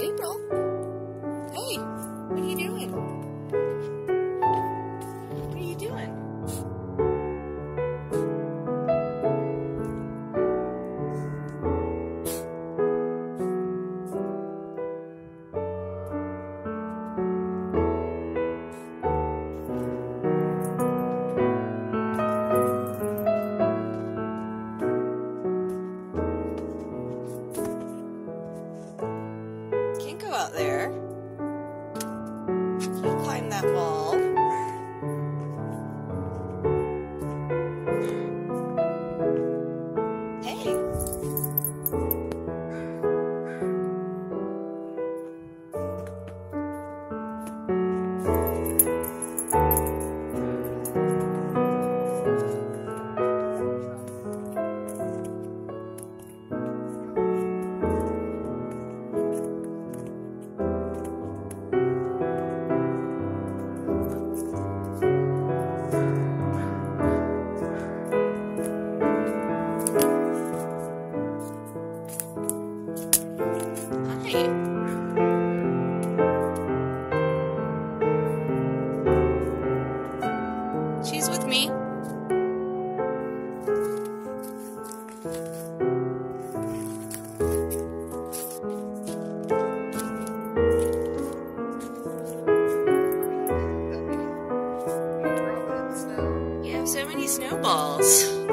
April? Hey, what are you doing? Climb that wall. You have so many snowballs.